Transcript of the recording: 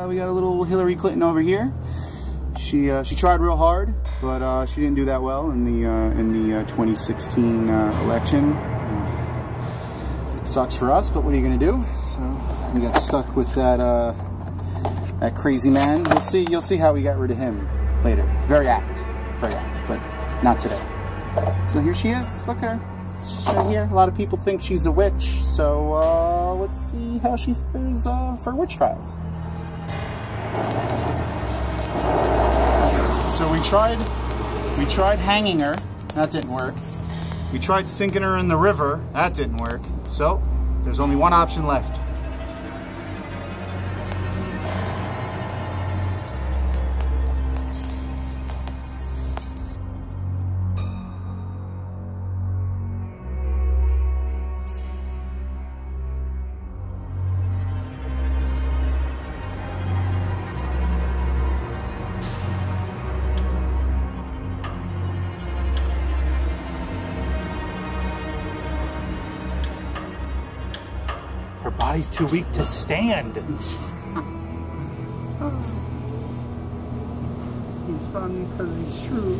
uh, we got a little Hillary Clinton over here. She uh, she tried real hard, but uh, she didn't do that well in the uh, in the uh, 2016 uh, election. Sucks for us, but what are you gonna do? So we got stuck with that that crazy man. You'll see you'll see how we got rid of him later. Very apt, very apt, but not today. So here she is. Look at her. Right here. A lot of people think she's a witch. So uh, let's see how she fares uh, for witch trials. So we tried, we tried hanging her. That didn't work. We tried sinking her in the river. That didn't work. So there's only one option left. Her body's too weak to stand. He's funny because he's true.